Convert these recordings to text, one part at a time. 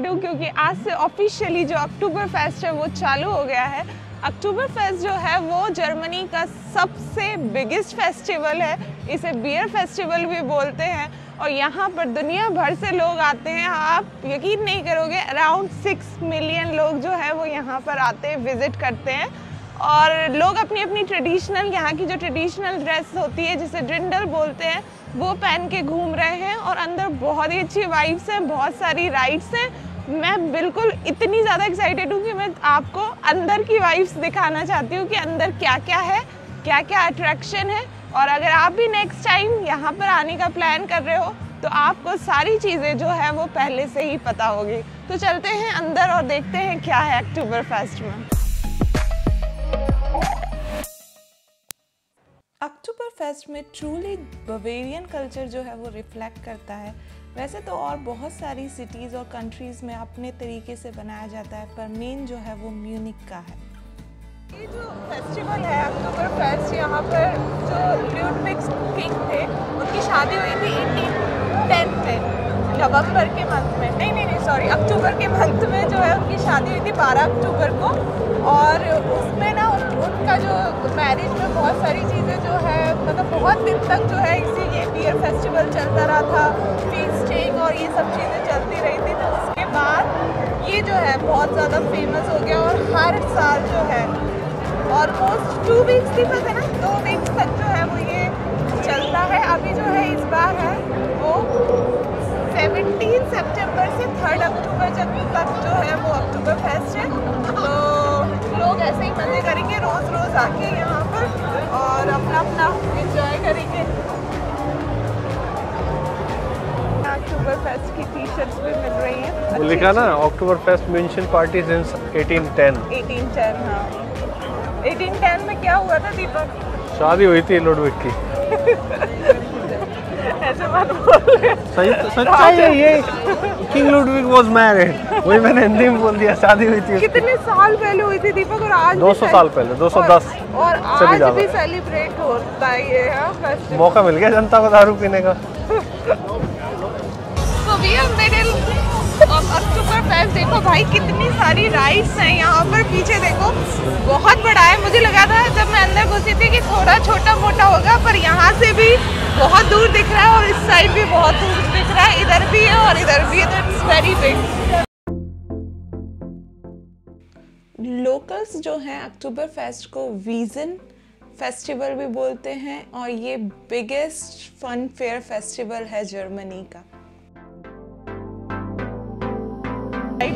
Excited हूँ क्योंकि आज से ऑफिशियली जो अक्टूबर फेस्ट है, वो चालू हो गया है। अक्टूबर फेस्ट जो है, वो जर्मनी का सबसे बिगेस्ट फेस्टिवल है। इसे बियर फेस्टिवल भी बोलते हैं। और यहाँ पर दुनिया भर से लोग आते हैं। आप यकीन नहीं करोगे अराउंड सिक्स मिलियन लोग जो है, वो यहाँ पर आते हैं विज़िट करते हैं। और लोग अपनी अपनी ट्रेडिशनल यहाँ की जो ट्रेडिशनल ड्रेस होती है, जिसे ड्रिंडल बोलते हैं, वो पहन के घूम रहे हैं। और अंदर बहुत ही अच्छी वाइब्स हैं, बहुत सारी राइड्स हैं। मैं बिल्कुल इतनी ज़्यादा एक्साइटेड हूँ कि मैं आपको अंदर की वाइफ्स दिखाना चाहती हूँ कि अंदर क्या क्या है क्या क्या अट्रैक्शन है और अगर आप भी नेक्स्ट टाइम यहाँ पर आने का प्लान कर रहे हो तो आपको सारी चीज़ें जो है वो पहले से ही पता होगी। तो चलते हैं अंदर और देखते हैं क्या है अक्टूबर फेस्ट में। फेस्ट में ट्रूली बवेरियन कल्चर जो है वो रिफ्लेक्ट करता है। वैसे तो और बहुत सारी सिटीज़ और कंट्रीज़ में अपने तरीके से बनाया जाता है, पर मेन जो है वो म्यूनिक का है। ये जो फेस्टिवल है अक्टूबर फेस्ट यहाँ पर जो ल्यूडविग्स किंग थे, उनकी शादी हुई थी एटीन टेन में नवंबर के मंथ में। नहीं नहीं नहीं सॉरी अक्टूबर के मंथ में जो शादी हुई थी बारह अक्टूबर को और उसमें ना उन, उनका जो मैरिज में बहुत सारी चीज़ें जो है मतलब बहुत दिन तक जो है इसी ये बियर फेस्टिवल चलता रहा था फीस्टिंग और ये सब चीज़ें चलती रही थी। तो उसके बाद ये जो है बहुत ज़्यादा फ़ेमस हो गया और हर साल जो है ऑलमोस्ट टू वीक्स की बात है ना दो वीक्स तक जो है वो ये चलता है। अभी जो है इस बार है वो 17 सितंबर से थर्ड अक्टूबर तक जो है वो रोज़ आके यहाँ पर और अपना अपना इंजॉय करेंगे। अक्टूबर फेस्ट की टी शर्ट्स भी मिल रही हैं। वो लिखा ना अक्टूबर फेस्ट मेंशन पार्टी सिंस 1810 1810 हाँ। 1810 में क्या हुआ था दीपक? शादी हुई थी लुडविक की। ऐसे मत बोल। सही सच्चाई है ये। किंग लुडविक वाज मैरिड वही मैंने हिंदी में बोल दिया शादी हुई थी कितने साल पहले हुई थी दीपक और आज भी 200 साल पहले 210 और, और आज भी सेलिब्रेट होता है ये हाँ, मौका मिल गया जनता को दारू पीने का। देखो भाई, कितनी सारी राइड्स हैं यहाँ पर। पीछे देखो, बहुत बड़ा है। मुझे लगा था जब मैं अंदर घुसी थी कि थोड़ा छोटा मोटा होगा, पर यहाँ से भी बहुत दूर दिख रहा है और इस साइड भी बहुत दूर दिख रहा है। इधर भी है और इधर भी है तो इट्स वेरी बिग लोकल्स जो हैं अक्टूबर फेस्ट को वीजन फेस्टिवल भी बोलते हैं और ये बिगेस्ट फन फेयर फेस्टिवल है जर्मनी का।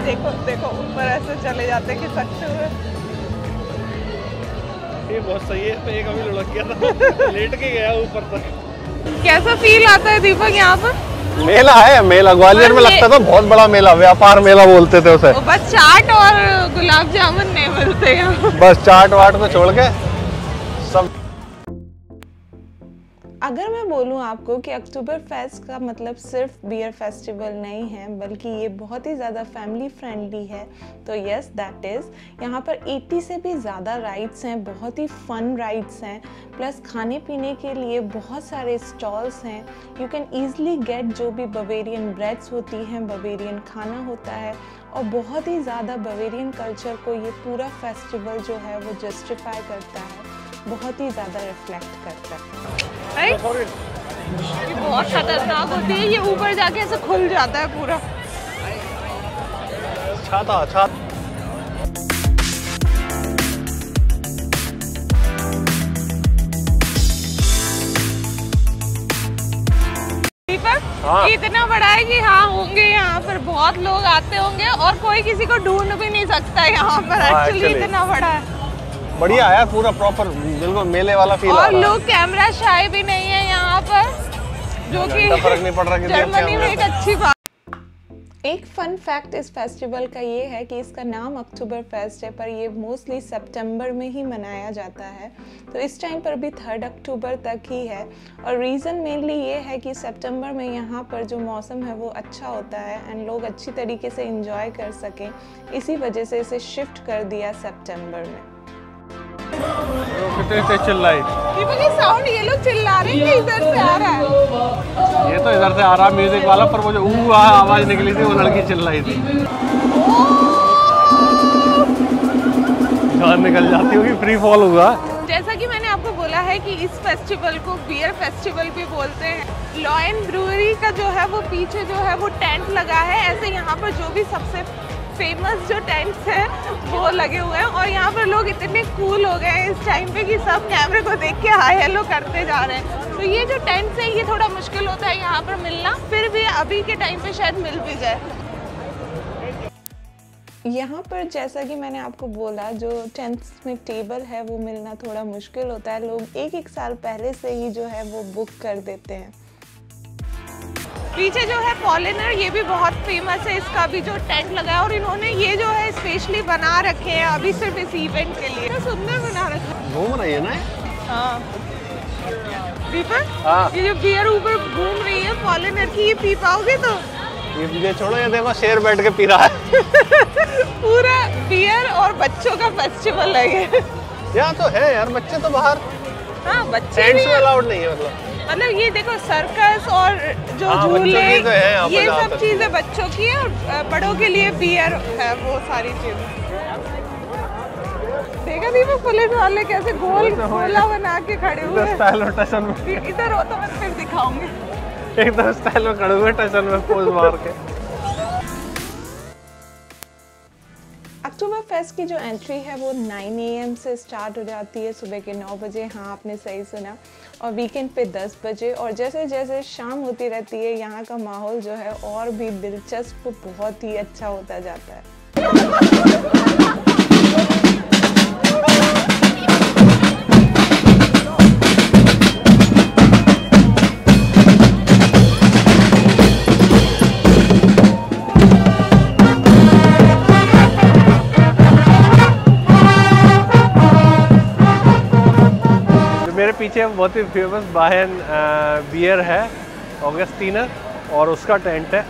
देखो देखो ऊपर ऐसे चले जाते कि सकते हुए। ये बहुत सही है मैं एक अभी लुढ़क गया था। लेट के गया ऊपर तक। कैसा फील आता है दीपक यहाँ पर? मेला है मेला। ग्वालियर में लगता था बहुत बड़ा मेला व्यापार मेला बोलते थे उसे। बस चाट और गुलाब जामुन नहीं मिलते बस चाट वाट को छोड़ के सब अगर मैं बोलूँ आपको कि अक्टूबर फेस्ट का मतलब सिर्फ़ बियर फेस्टिवल नहीं है, बल्कि ये बहुत ही ज़्यादा फैमिली फ्रेंडली है तो यस दैट इज़ यहाँ पर 80 से भी ज़्यादा राइड्स हैं, बहुत ही फन राइड्स हैं प्लस खाने पीने के लिए बहुत सारे स्टॉल्स हैं. यू कैन ईजली गेट जो भी बवेरियन ब्रेड्स होती हैं बवेरियन खाना होता है, और बहुत ही ज़्यादा बवेरियन कल्चर को ये पूरा फेस्टिवल जो है वो जस्टिफाई करता है, बहुत ही ज़्यादा रिफ्लेक्ट करता है। ये बहुत खतरनाक होती है ये ऊपर जाके ऐसे खुल जाता है पूरा। छाता छाता। हाँ। इतना बड़ा है कि हाँ होंगे यहाँ पर बहुत लोग आते होंगे और कोई किसी को ढूंढ भी नहीं सकता यहाँ पर। हाँ, एक्चुअली actually। इतना बड़ा है। बढ़िया आया पूरा प्रॉपर बिल्कुल मेले वाला फील और लोग कैमरा शाय भी नहीं है यहाँ पर जो कि फ़र्क नहीं पड़ रहा कितने जर्मनी में एक अच्छी बात। एक फन फैक्ट इस फेस्टिवल का ये है कि इसका नाम अक्टूबर फेस्ट है पर ये मोस्टली सितंबर में ही मनाया जाता है। तो इस टाइम पर भी थर्ड अक्टूबर तक ही है। और रीज़न मेनली ये है कि सितंबर में यहाँ पर जो मौसम है वो अच्छा होता है एंड लोग अच्छी तरीके से इंजॉय कर सकें। इसी वजह से इसे शिफ्ट कर दिया सितंबर में। कितने तेज चिल्लाई। ये साउंड ये लोग चिल्ला रहे हैं कि इधर से आ रहा है। ये तो इधर से आ रहा म्यूज़िक वाला पर वो जो ऊ आवाज़ निकली थी वो लड़की चिल्लाई थी। जान निकल जाती होगी फ्री फॉल हुआ। जैसा कि मैंने आपको बोला है कि इस फेस्टिवल को बियर फेस्टिवल भी बोलते हैं। लॉयन ब्रूअरी का जो है वो पीछे जो है वो टेंट लगा है। ऐसे यहाँ पर जो भी सबसे फ़ेमस जो टेंट्स हैं, वो लगे हुए हैं। और यहाँ पर लोग इतने कूल हो गए हैं इस टाइम पे कि सब कैमरे को देख के हाई हेलो करते जा रहे हैं। तो ये जो टेंट्स है, ये थोड़ा मुश्किल होता है यहाँ पर मिलना। फिर भी अभी के टाइम पे शायद मिल भी जाए। यहाँ पर जैसा कि मैंने आपको बोला, जो टेंट्स में टेबल है, वो मिलना थोड़ा मुश्किल होता है। लोग एक एक साल पहले से ही जो है, वो बुक कर देते हैं। पीछे जो है पॉलिनर ये भी बहुत फ़ेमस है इसका भी जो टेंट लगा है और इन्होंने ये जो है स्पेशली बना रखे हैं अभी सिर्फ़ इस इवेंट के लिए। तो सुंदर बना रखा है। घूम रही है ना? हाँ। दीपक हाँ। ये जो बियर ऊपर घूम रही है पॉलिनर की ये पी पाओगे तो? ये ये छोड़ो ये देखो शेर बैठ के पी रहा है। पूरा बियर और बच्चों का फेस्टिवल है ये। यहाँ तो है यार बच्चे तो बाहर। हाँ बच्चे अलाउड नहीं है मतलब। मतलब ये देखो सर्कस और जो हाँ, झूले तो है ये सब चीज़ें बच्चों की है और बड़ों के लिए बियर है वो सारी चीज़। देखा नहीं वो पुलिस वाले कैसे गोल तो गोला बना के खड़े हुए स्टाइल में टशन में। इधर हो तो मैं फिर दिखाऊँगी। एकदम स्टाइल में खड़े हुए टशन में पोज मार के। अक्टूबर फेस्ट की जो एंट्री है वो 9 एम से स्टार्ट हो जाती है सुबह के 9 बजे। हाँ आपने सही सुना। और वीकेंड पे 10 बजे और जैसे जैसे शाम होती रहती है, यहाँ का माहौल जो है और भी दिलचस्प, बहुत ही अच्छा होता जाता है। मेरे पीछे बहुत ही फ़ेमस बाहन बियर है ऑगस्टीनर और उसका टेंट है।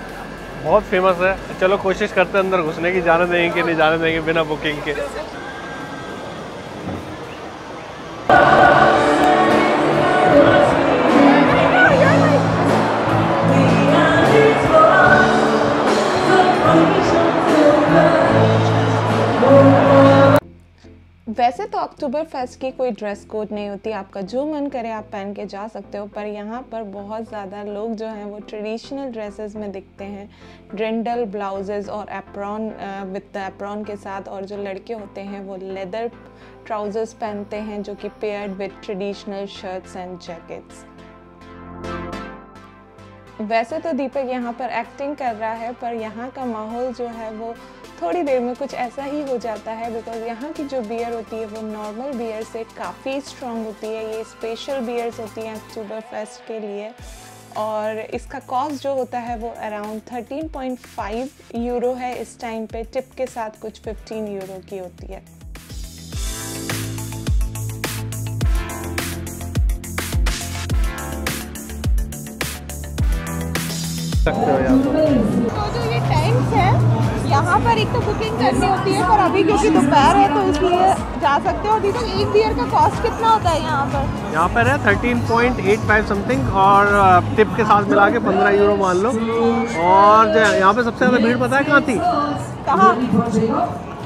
बहुत फ़ेमस है। चलो कोशिश करते हैं अंदर घुसने की, जाने देंगे कि नहीं, जाने देंगे बिना बुकिंग के। अक्टूबर फेस्ट की कोई ड्रेस कोड नहीं होती। आपका जो मन करे आप पहन के जा सकते हो, पर यहाँ पर बहुत ज़्यादा लोग जो हैं वो ट्रेडिशनल ड्रेसेस में दिखते हैं। ड्रिंडल ब्लाउजेज और एप्रॉन विद एप्रॉन के साथ और जो लड़के होते हैं वो लेदर ट्राउजर्स पहनते हैं जो कि paired with traditional shirts and jackets वैसे तो दीपक यहाँ पर एक्टिंग कर रहा है, पर यहाँ का माहौल जो है वो थोड़ी देर में कुछ ऐसा ही हो जाता है बिकॉज़ यहाँ की जो बियर होती है, वो नॉर्मल बियर से काफ़ी स्ट्रॉन्ग होती है। ये स्पेशल बियर्स होती हैं अक्टूबर फेस्ट के लिए। और इसका कॉस्ट जो होता है, वो अराउंड 13.5 यूरो है। इस टाइम पे टिप के साथ कुछ 15 यूरो की होती है। तो यहाँ पर एक तो बुकिंग करनी होती है पर अभी क्योंकि दोपहर है तो इसलिए जा सकते हो। दीपक एक बियर का कॉस्ट कितना होता है यहाँ पर? यहाँ पर है thirteen point eight five something और टिप के साथ मिला के पंद्रह यूरो मान लो। और यहाँ पे सबसे ज़्यादा भीड़ पता है कहाँ थी? कहाँ?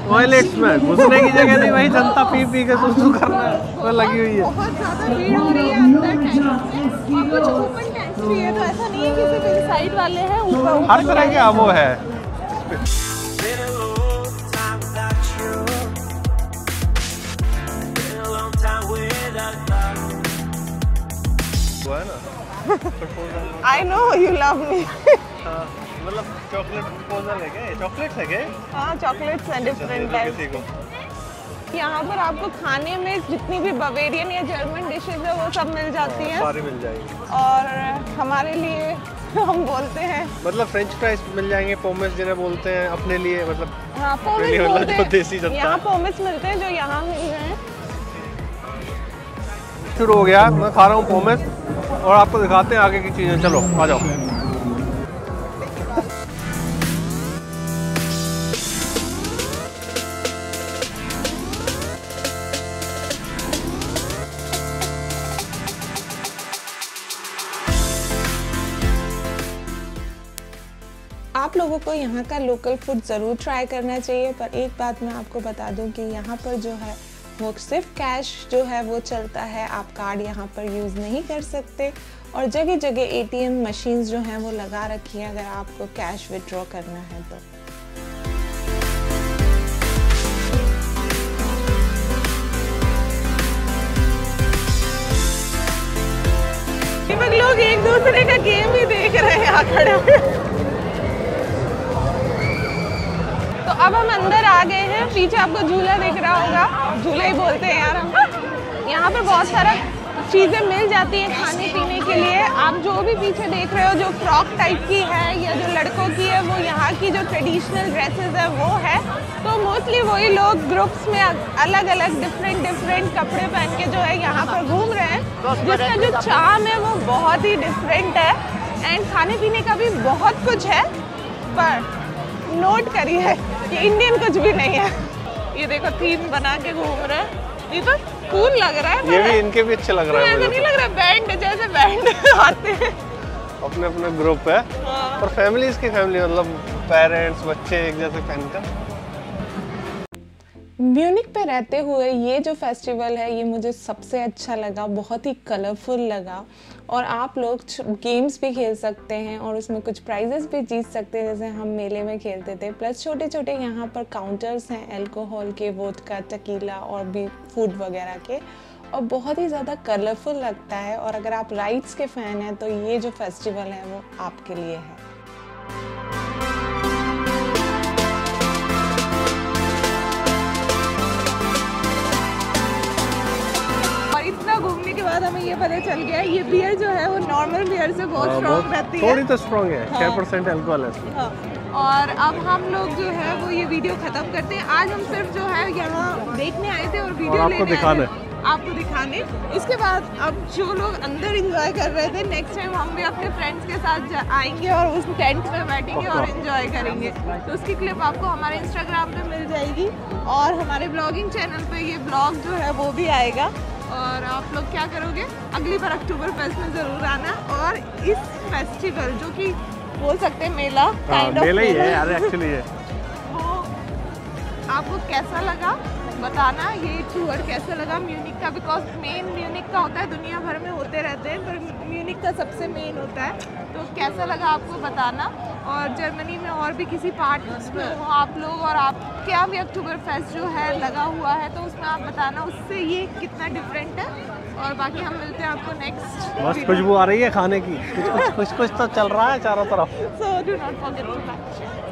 टॉयलेट्स में। घुसने की जगह नहीं वही जनता पी पी के सुसु करना वो लगी हुई है। बहुत ज़्यादा भीड़ हो रही है अंदर में और कुछ ओपन टेंट्स भी है तो ऐसा नहीं है कि सिर्फ़ साइड वाले हैं ऊपर हर तरह के वो है। वो है ना? I know you love me हाँ, मतलब चॉकलेट प्रपोजल है क्या चॉकलेट्स है क्या हाँ चॉकलेट्स हैं डिफरेंट टाइप यहाँ पर आपको खाने में जितनी भी बवेरियन या जर्मन डिशेज है वो सब मिल जाती हैं। सारी मिल जाएगी। और हमारे लिए हम बोलते हैं। मतलब फ्रेंच फ्राइज मिल जाएँगे पोमस जिन्हें बोलते हैं अपने लिए मतलब हाँ पोमिस लिए मतलब बोलते हैं देसी यहाँ है। पोमिस मिलते हैं जो यहाँ मिल रहे हैं। शुरू हो गया मैं खा रहा हूँ पोमस और आपको दिखाते हैं आगे की चीज़ें। चलो, आ जाओ। आप लोगों को यहाँ का लोकल फ़ूड ज़रूर ट्राई करना चाहिए, पर एक बात मैं आपको बता दूँ कि यहाँ पर जो है वो सिर्फ़ कैश जो है वो चलता है, आप कार्ड यहाँ पर यूज़ नहीं कर सकते। और जगह जगह एटीएम मशीन्स जो हैं वो लगा रखी हैं अगर आपको कैश विड्रॉ करना है तो। लोग एक दूसरे का गेम भी देख रहे हैं यहाँ खड़े तो अब हम अंदर आ गए हैं। पीछे आपको झूला दिख रहा झूला ही बोलते हैं यार हम। यहाँ पर बहुत सारा चीज़ें मिल जाती हैं खाने पीने के लिए। आप जो भी पीछे देख रहे हो जो फ्रॉक टाइप की है या जो लड़कों की है वो यहाँ की जो ट्रेडिशनल ड्रेसेस है वो है। तो मोस्टली वही लोग ग्रुप्स में अलग अलग डिफरेंट डिफरेंट कपड़े पहन के जो है यहाँ पर घूम रहे हैं। जिसका जो चाम है। वो बहुत ही डिफरेंट है। एंड खाने पीने का भी बहुत कुछ है पर नोट करिए कि इंडियन कुछ भी नहीं है। ये देखो थीम बना के घूम रहे हैं। ये तो कूल लग रहा है ये भी इनके भी अच्छे लग रहा है मुझे नहीं। लग रहा बैंड जैसे बैंड आते हैं। अपने अपने ग्रुप है। हाँ। और फैमिलीज़ की फैमिली मतलब पेरेंट्स बच्चे एक जैसे पहनकर म्यूनिक पे रहते हुए ये जो फेस्टिवल है ये मुझे सबसे अच्छा लगा बहुत ही कलरफुल लगा। और आप लोग गेम्स भी खेल सकते हैं और उसमें कुछ प्राइजेस भी जीत सकते हैं, जैसे हम मेले में खेलते थे। प्लस छोटे छोटे यहाँ पर काउंटर्स हैं एल्कोहल के वोट का टकीला और भी फ़ूड वगैरह के। और बहुत ही ज़्यादा कलरफुल लगता है और अगर आप राइड्स के फ़ैन हैं तो ये जो फेस्टिवल है, वो आपके लिए है। हमें ये पता चल गया ये बियर जो है वो नॉर्मल बियर से बहुत हाँ, स्ट्रॉन्ग रहती है। थोड़ी तो स्ट्रॉन्ग है हाँ। छः परसेंट एल्कोहल है हाँ, और अब हम लोग जो है वो ये वीडियो खत्म करते हैं। आज हम सिर्फ़ जो है यहाँ देखने आए थे और वीडियो और आपको दिखाने। आपको दिखाने। इसके बाद अब जो लोग अंदर एंजॉय कर रहे थे नेक्स्ट टाइम हम भी अपने फ्रेंड्स के साथ आएँगे और उस टेंट में बैठेंगे और। एंजॉय करेंगे। तो उसकी क्लिप आपको हमारे इंस्टाग्राम पे मिल जाएगी और हमारे ब्लॉगिंग चैनल पे ये ब्लॉग जो है वो भी आएगा। और आप लोग क्या करोगे? अगली बार अक्टूबर फेस्ट में ज़रूर आना और इस फेस्टिवल जो कि बोल सकते हैं मेला आ, kind मेला ही है यार एक्चुअली है। वो आपको कैसा लगा? बताना ये टूर कैसा लगा म्यूनिक का? बिकॉज़ मेन म्यूनिक का होता है दुनिया भर में होते रहते हैं पर म्यूनिक का सबसे मेन होता है। तो कैसा लगा आपको बताना? और जर्मनी में और भी किसी पार्ट में हो आप लोग और आप क्या भी अक्टूबर फेस्ट जो है लगा हुआ है तो उसमें आप बताना उससे ये कितना डिफरेंट है? और बाकी हम मिलते हैं आपको नेक्स्ट बस खुशबू आ रही है खाने की। कुछ कुछ कुछ कुछ तो चल रहा है चारों तरफ़। Do not forget to like